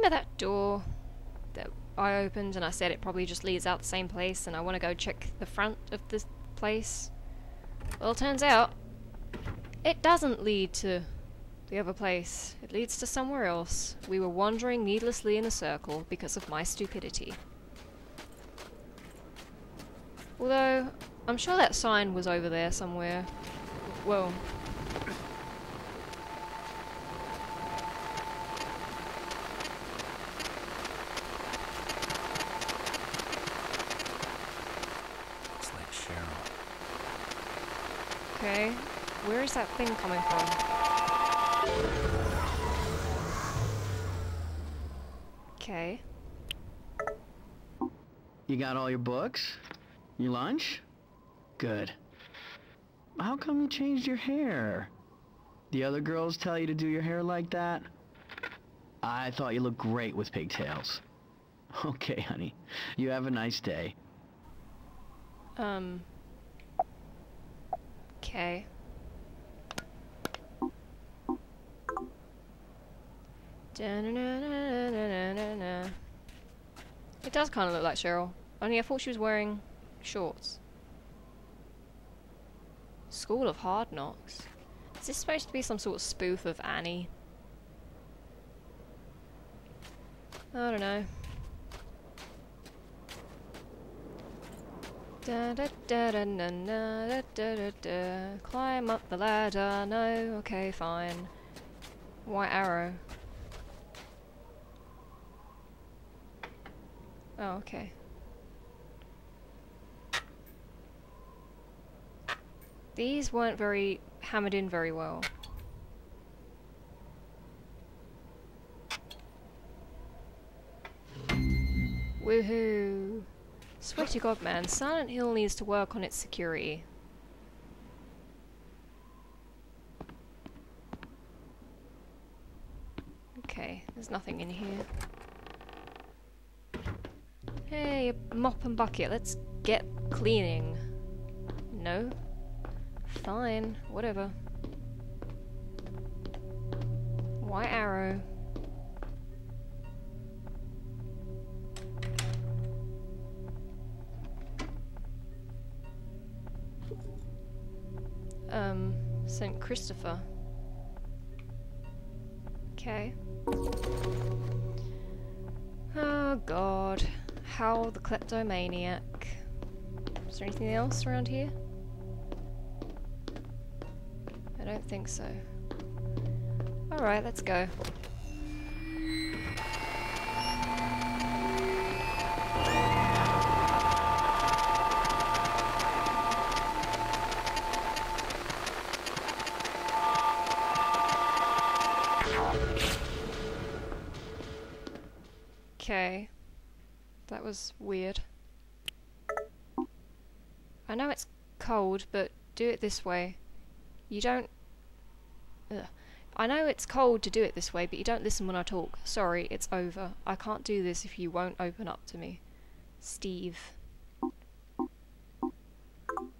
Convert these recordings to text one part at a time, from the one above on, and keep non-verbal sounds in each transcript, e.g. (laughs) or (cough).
remember that door that I opened and I said it probably just leads out the same place and I want to go check the front of this place? Well, turns out it doesn't lead to the other place. It leads to somewhere else. We were wandering needlessly in a circle because of my stupidity. Although, I'm sure that sign was over there somewhere. Whoa. It's like Cheryl. Okay. Where is that thing coming from? Okay. You got all your books? Your lunch? Good. How come you changed your hair? The other girls tell you to do your hair like that? I thought you looked great with pigtails. (laughs) Okay, honey. You have a nice day. Um. Okay. It does kind of look like Cheryl. Only I thought she was wearing shorts. School of Hard Knocks. Is this supposed to be some sort of spoof of Annie? I don't know. Da da da da na na da da da da. Climb up the ladder. No, okay, fine. White arrow. Oh, okay. These weren't very hammered in very well. Woohoo! Swear to God, man, Silent Hill needs to work on its security. Okay, there's nothing in here. Hey, mop and bucket, let's get cleaning. No? Fine, whatever. White arrow. Um, St. Christopher. Okay. Oh god. How the kleptomaniac. Is there anything else around here? I don't think so. Alright, let's go. Cold, but do it this way. You don't... Ugh. I know it's cold to do it this way, but you don't listen when I talk. Sorry, it's over. I can't do this if you won't open up to me. Steve.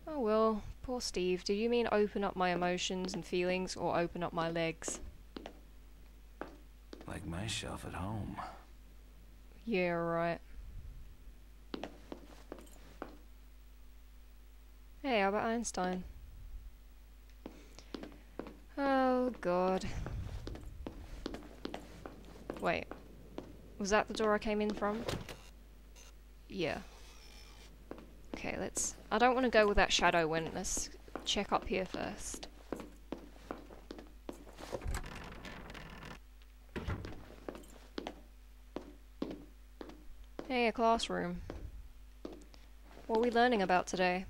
Oh well, poor Steve. Do you mean open up my emotions and feelings, or open up my legs? Like my shelf at home. Yeah, right. Hey, Albert Einstein. Oh god. Wait. Was that the door I came in from? Yeah. Okay, let's... I don't want to go with that shadow when... Let's check up here first. Hey, a classroom. What are we learning about today?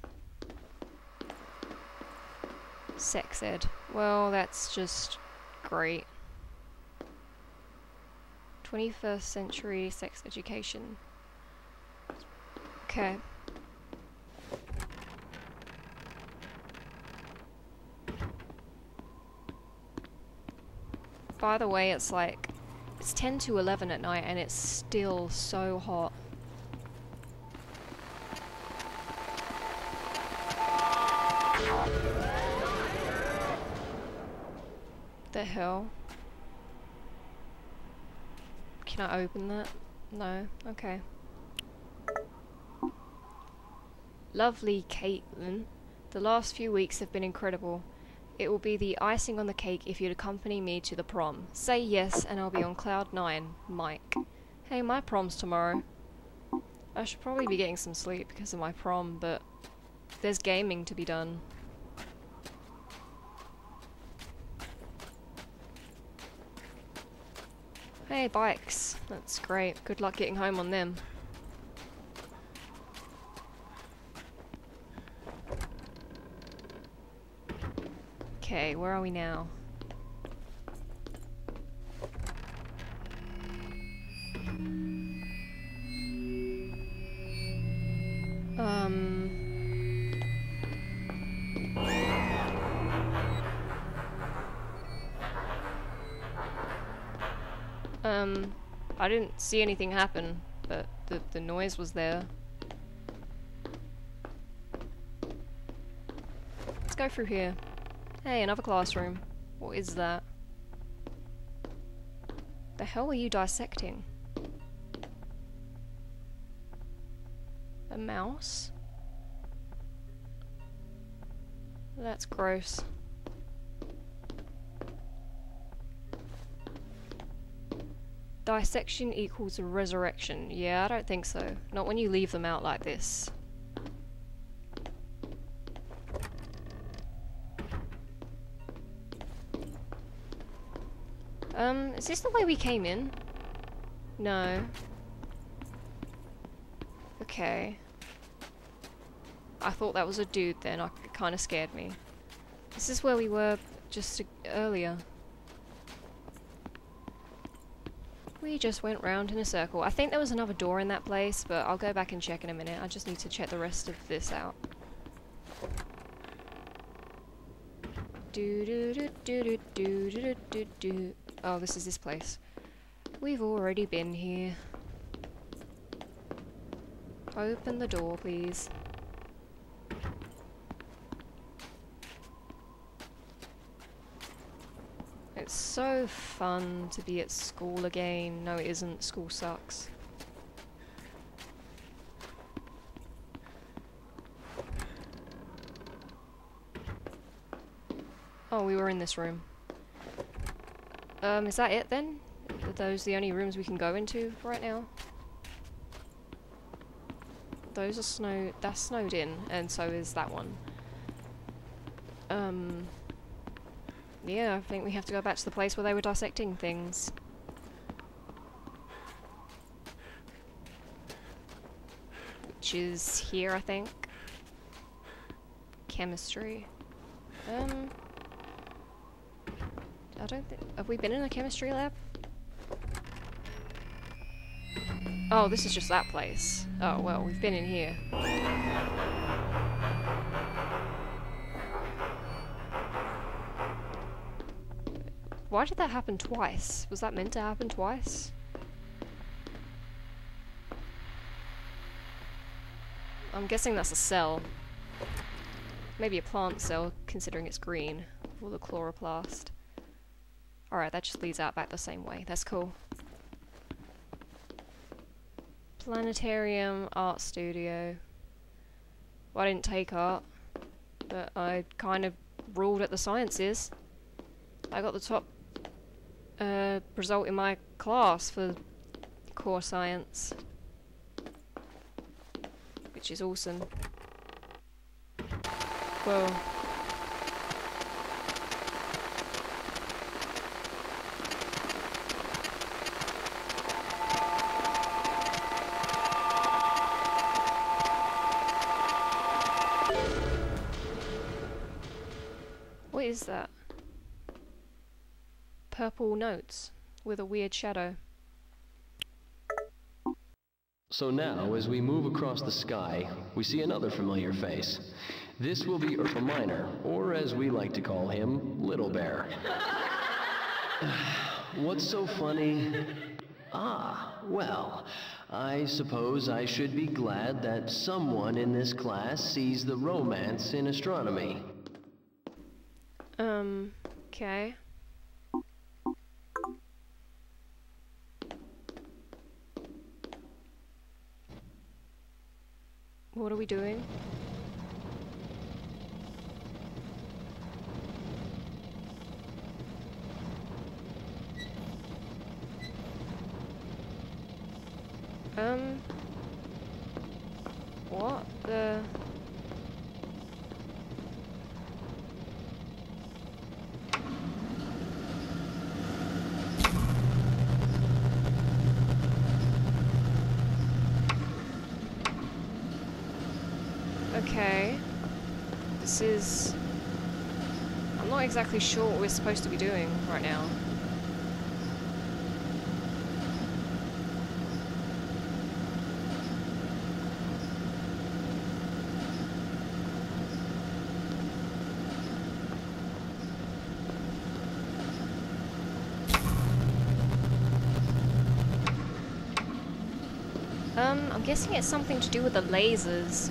Sex ed. Well, that's just great. 21st century sex education. Okay. By the way, it's like it's 10 to 11 at night and it's still so hot. The hell? Can I open that? No. Okay. Lovely Caitlin. The last few weeks have been incredible. It will be the icing on the cake if you'd accompany me to the prom. Say yes and I'll be on cloud nine. Mike. Hey, my prom's tomorrow. I should probably be getting some sleep because of my prom, but there's gaming to be done. Hey, bikes. That's great. Good luck getting home on them. Okay, where are we now? See anything happen, but the, the noise was there. Let's go through here. Hey, another classroom. What is that? The hell are you dissecting? A mouse? That's gross. Dissection equals resurrection. Yeah, I don't think so. Not when you leave them out like this. Um, is this the way we came in? No. Okay. I thought that was a dude then, I- it kinda scared me. This is where we were just earlier. We just went round in a circle. I think there was another door in that place, but I'll go back and check in a minute. I just need to check the rest of this out. Do do do do do do do do do. Oh, this is this place. We've already been here. Open the door, please. It's so fun to be at school again. No, it isn't. School sucks. Oh, we were in this room. Um, is that it then? Are those the only rooms we can go into right now? Those are snow- that's snowed in, and so is that one. Um... Yeah, I think we have to go back to the place where they were dissecting things. Which is here, I think. Chemistry. Um... I don't think... Have we been in a chemistry lab? Oh, this is just that place. Oh, well, we've been in here. Why did that happen twice? Was that meant to happen twice? I'm guessing that's a cell. Maybe a plant cell, considering it's green. Or the chloroplast. Alright, that just leads out back the same way. That's cool. Planetarium Art Studio. Well, I didn't take art, but I kind of ruled at the sciences. I got the top uh, result in my class for core science, which is awesome. Whoa. With a weird shadow. So now, as we move across the sky, we see another familiar face. This will be Ursa Minor, or as we like to call him, Little Bear. (sighs) What's so funny? Ah, well, I suppose I should be glad that someone in this class sees the romance in astronomy. Um, okay. What are we doing? Um... What the... Okay. This is... I'm not exactly sure what we're supposed to be doing right now. Um, I'm guessing it's something to do with the lasers.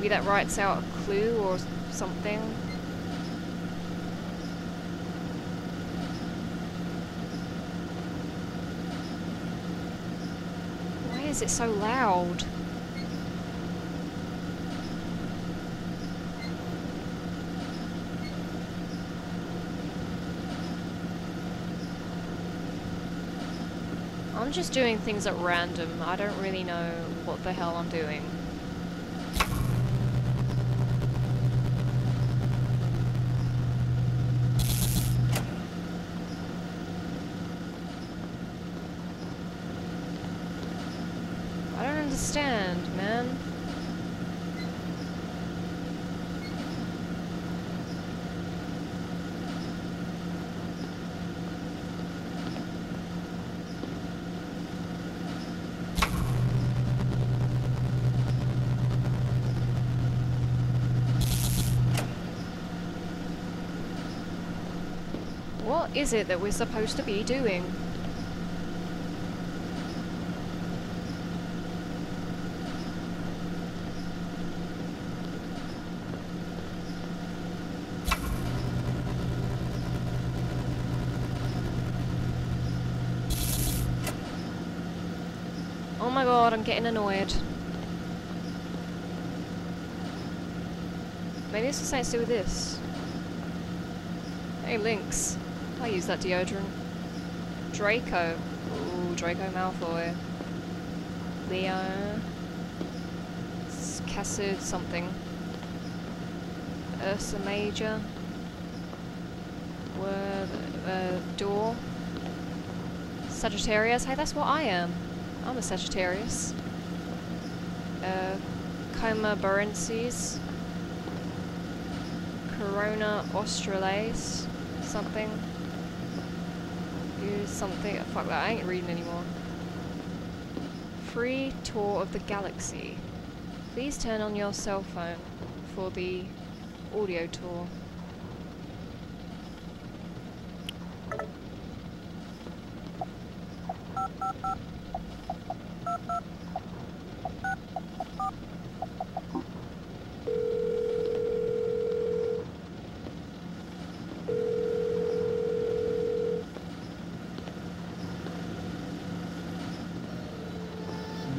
Maybe that writes out a clue or something. Why is it so loud? I'm just doing things at random. I don't really know what the hell I'm doing. I don't understand, man. Is it that we're supposed to be doing? Oh my god, I'm getting annoyed. Maybe this has something to do with this. Hey, Lynx. I use that deodorant. Draco. Ooh, Draco Malfoy. Leo. Cassid something. Ursa Major. Word, uh, Door. Sagittarius. Hey, that's what I am. I'm a Sagittarius. Uh, Coma Barensis. Corona Australes. Something. Something. Fuck that, I ain't reading anymore. Free tour of the galaxy. Please turn on your cell phone for the audio tour.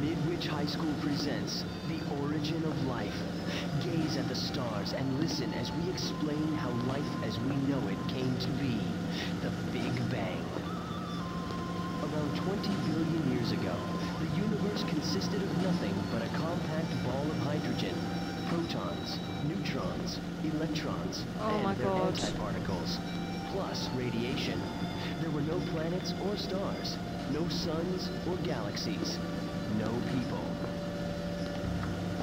Midwich High School presents The Origin of Life. Gaze at the stars and listen as we explain how life as we know it came to be. The Big Bang. Around 20 billion years ago, the universe consisted of nothing but a compact ball of hydrogen, protons, neutrons, electrons, Oh and their God. antiparticles, plus radiation. There were no planets or stars, no suns or galaxies, no people.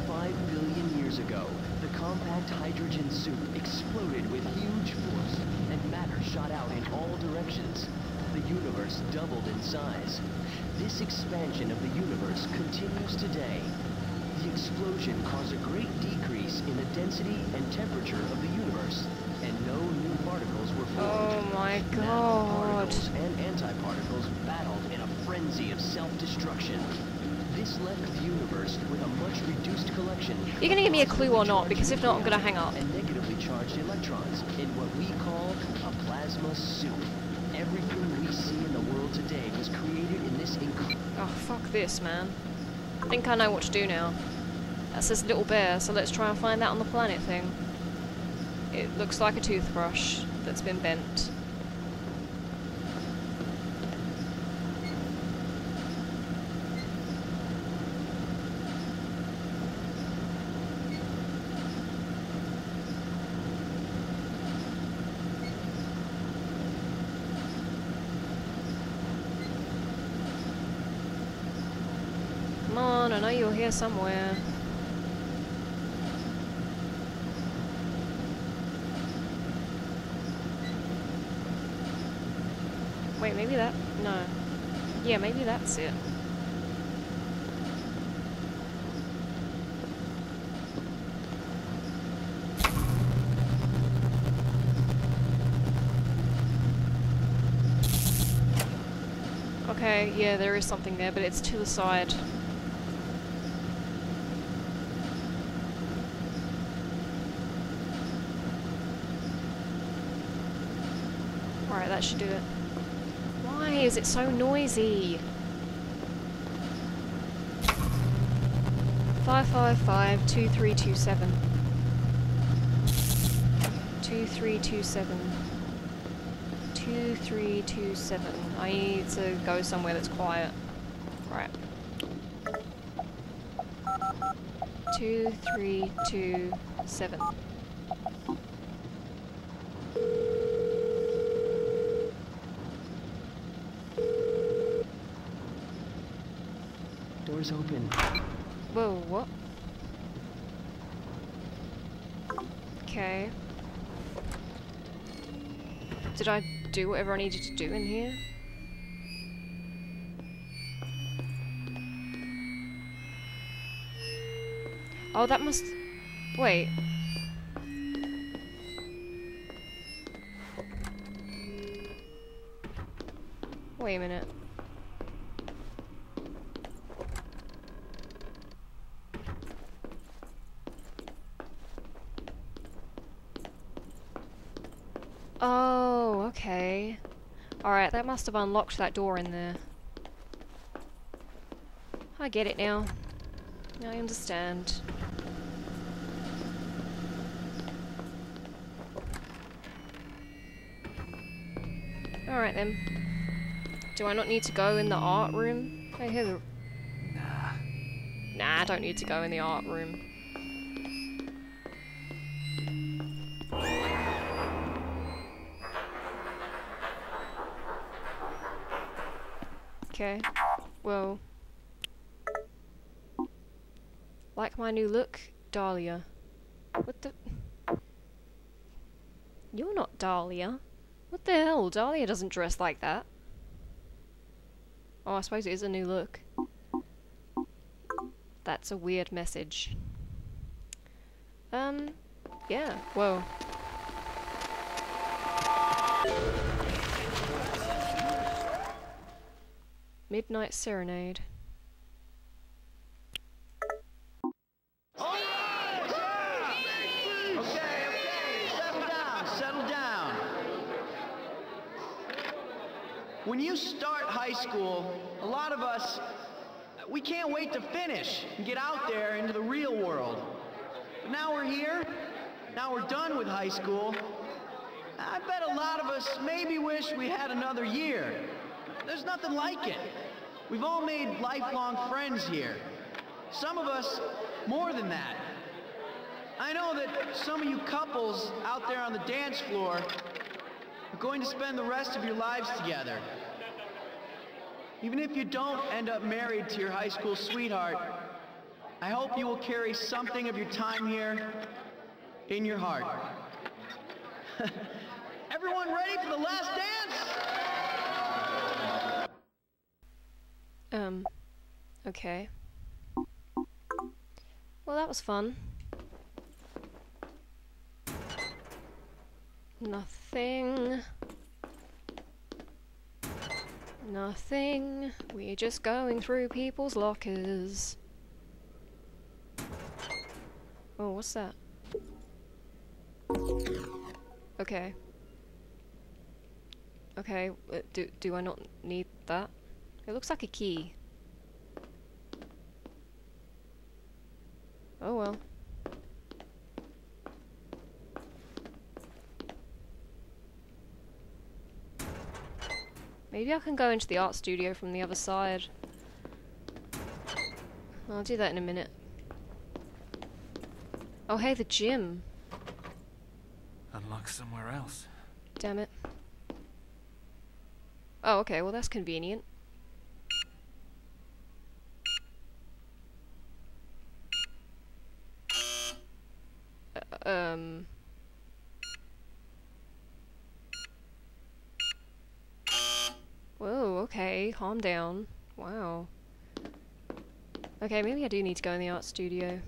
Five billion years ago, the compact hydrogen soup exploded with huge force, shot out in all directions. The universe doubled in size. This expansion of the universe continues today. The explosion caused a great decrease in the density and temperature of the universe, and no new particles were formed. Oh my god. particles and antiparticles battled in a frenzy of self-destruction. This left the universe with a much reduced collection. You're gonna give me a clue or not, because if not, I'm gonna hang up. And negatively charged electrons in what we call soup. Everything we see in the world today was created in this. Oh, fuck this, man. I think I know what to do now. That says little bear, so let's try and find that on the planet thing. It looks like a toothbrush that's been bent. Come on, I know you're here somewhere. Wait, maybe that. No. Yeah, maybe that's it. Okay, yeah, there is something there, but it's to the side. Alright, that should do it. Why is it so noisy? Five five five two three two seven. Two three two seven. Two three two seven. I need to go somewhere that's quiet. Right. Two three two seven. Door's open. Whoa, what? Okay. Did I do whatever I needed to do in here? Oh, that must... Wait. Wait a minute. Oh, okay. Alright, that must have unlocked that door in there. I get it now. I understand. Alright then. Do I not need to go in the art room? I hear the... Nah. Nah, I don't need to go in the art room. Okay. Well. Like my new look, Dahlia. What the? You're not Dahlia. What the hell? Dahlia doesn't dress like that. Oh, I suppose it is a new look. That's a weird message. Um, yeah, whoa. Midnight Serenade. When you start high school, a lot of us, we can't wait to finish and get out there into the real world. But now we're here, now we're done with high school. I bet a lot of us maybe wish we had another year. There's nothing like it. We've all made lifelong friends here. Some of us more than that. I know that some of you couples out there on the dance floor are going to spend the rest of your lives together. Even if you don't end up married to your high school sweetheart, I hope you will carry something of your time here in your heart. (laughs) Everyone ready for the last dance? Um, okay. Well, that was fun. Nothing. Nothing. We're just going through people's lockers. Oh, what's that? Okay. Okay, uh, do, do I not need that? It looks like a key. Oh well. Maybe I can go into the art studio from the other side. I'll do that in a minute. Oh hey, the gym. Unlock somewhere else. Damn it. Oh, okay, well that's convenient. Uh, um... Whoa, okay, calm down. Wow. Okay, maybe I do need to go in the art studio.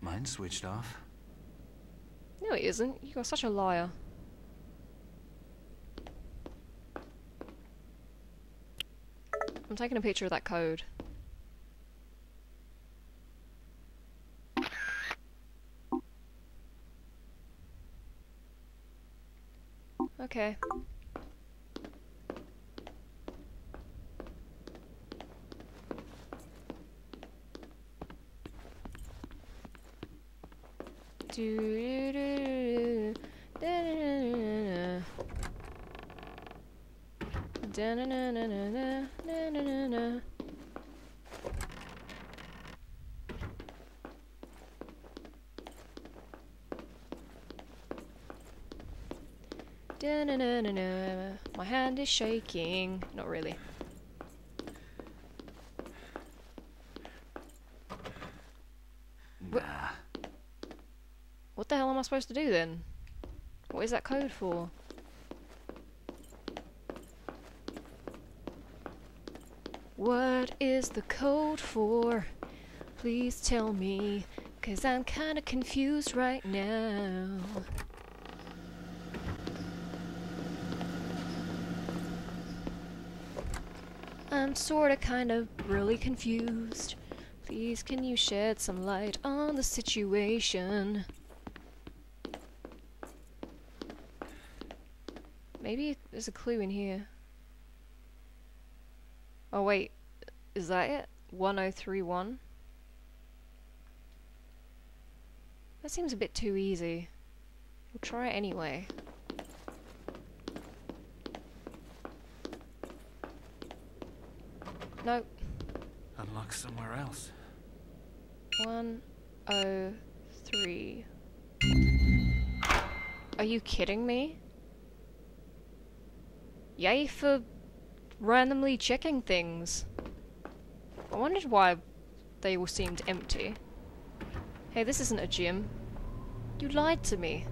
Mine switched off. No, it isn't. You are such a liar. I'm taking a picture of that code. Okay. My hand is shaking. Not really. Wh- Nah. What the hell am I supposed to do then? What is that code for? What is the code for? Please tell me, cause I'm kinda confused right now. I'm sorta kind of really confused. Please, can you shed some light on the situation? Maybe there's a clue in here. Oh wait, is that it? 1031? That seems a bit too easy. We'll try it anyway. Nope. Unlock somewhere else. 103. Are you kidding me? Yay for randomly checking things. I wondered why they all seemed empty. Hey, this isn't a gym. You lied to me.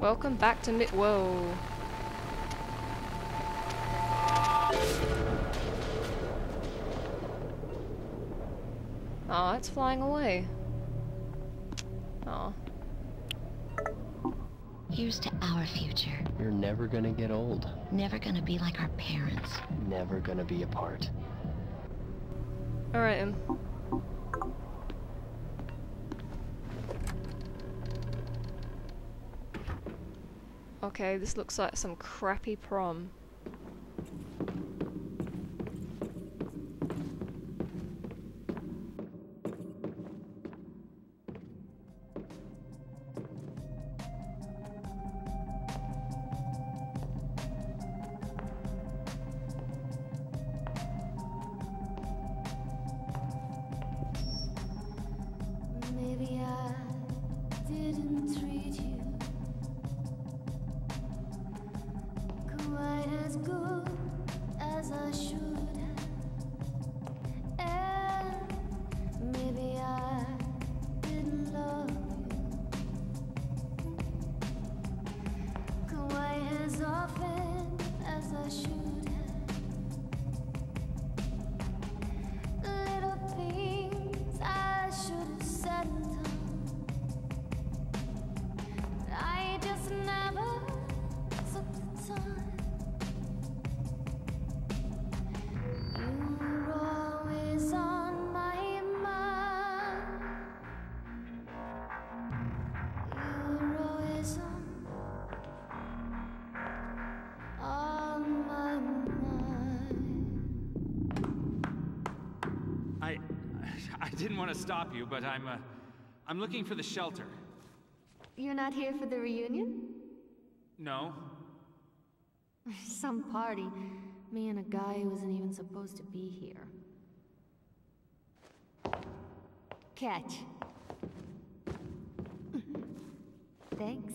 Welcome back to Mid- Whoa. Oh, it's flying away. Oh. Here's to our future. You're never gonna get old. Never gonna be like our parents. Never gonna be apart. Alright then. Um. Okay, this looks like some crappy prom. Didn't want to stop you, but I'm, uh, I'm looking for the shelter. You're not here for the reunion? No? Some party. Me and a guy who wasn't even supposed to be here. Catch. Thanks.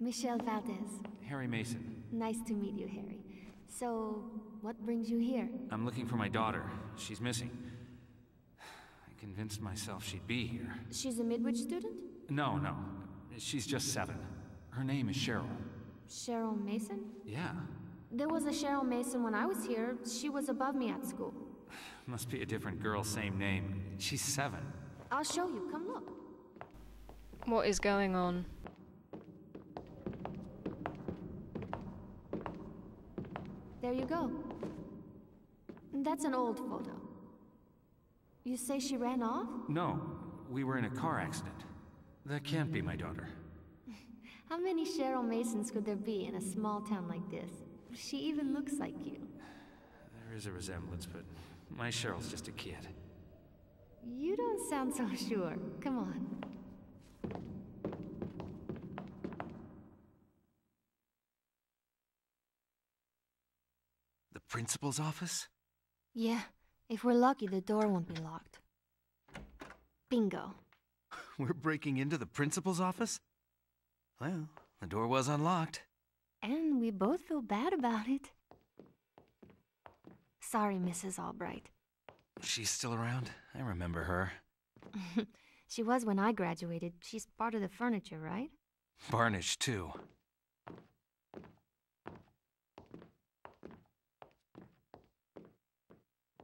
Michelle Valdez. Harry Mason. Nice to meet you, Harry. So, what brings you here? I'm looking for my daughter. She's missing. I convinced myself she'd be here. She's a Midwich student? No, no. She's just seven. Her name is Cheryl. Cheryl Mason? Yeah. There was a Cheryl Mason when I was here. She was above me at school. Must be a different girl, same name. She's seven. I'll show you. Come look. What is going on? There you go. That's an old photo. You say she ran off? No, we were in a car accident. That can't be my daughter. (laughs) How many Cheryl Masons could there be in a small town like this? She even looks like you. There is a resemblance, but my Cheryl's just a kid. You don't sound so sure. Come on. Principal's office? Yeah, if we're lucky, the door won't be locked. Bingo. (laughs) We're breaking into the principal's office? Well, the door was unlocked. And we both feel bad about it. Sorry, Mrs. Albright. She's still around? I remember her. (laughs) she was when I graduated. She's part of the furniture, right? Varnish, too.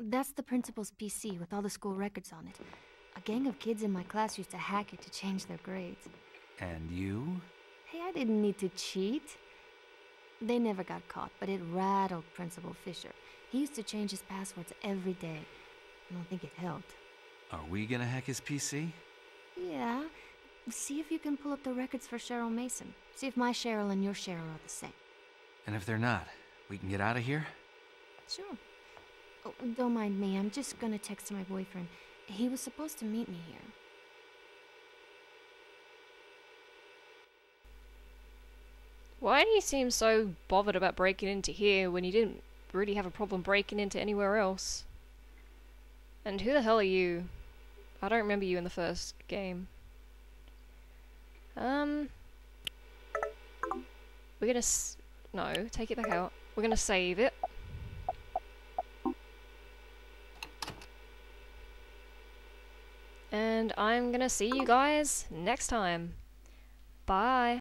That's the principal's PC with all the school records on it. A gang of kids in my class used to hack it to change their grades. And you? Hey, I didn't need to cheat. They never got caught, but it rattled Principal Fisher. He used to change his passwords every day. I don't think it helped. Are we gonna hack his PC? Yeah. See if you can pull up the records for Cheryl Mason. See if my Cheryl and your Cheryl are the same. And if they're not, we can get out of here? Sure. Oh, don't mind me. I'm just gonna text my boyfriend. He was supposed to meet me here. Why do you seem so bothered about breaking into here when you didn't really have a problem breaking into anywhere else? And who the hell are you? I don't remember you in the first game. Um. We're gonna. S no, take it back out. We're gonna save it. And I'm gonna see you guys next time. Bye.